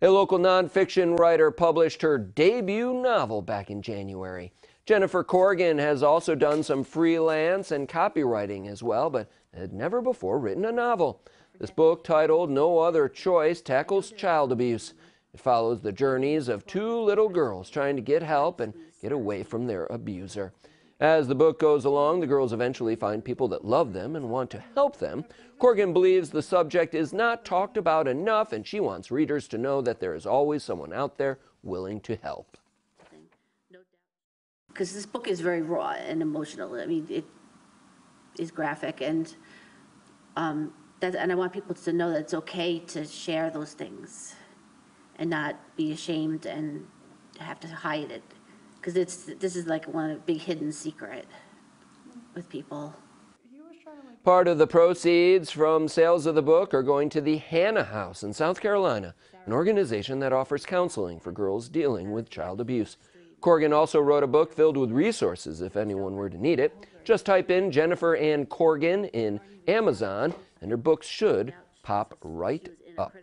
A local nonfiction writer published her debut novel back in January. Jennifer Corrigan has also done some freelance and copywriting as well, but had never before written a novel. This book, titled No Other Choice, tackles child abuse. It follows the journeys of two little girls trying to get help and get away from their abuser. As the book goes along, the girls eventually find people that love them and want to help them. Corgan believes the subject is not talked about enough, and she wants readers to know that there is always someone out there willing to help. Because this book is very raw and emotional. I mean, it is graphic, and um, that, and I want people to know that it's okay to share those things and not be ashamed and have to hide it because it's this is like one of big hidden secret with people. Part of the proceeds from sales of the book are going to the Hannah House in South Carolina, an organization that offers counseling for girls dealing with child abuse. Corgan also wrote a book filled with resources if anyone were to need it. Just type in Jennifer Ann Corgan in Amazon, and her books should pop right up.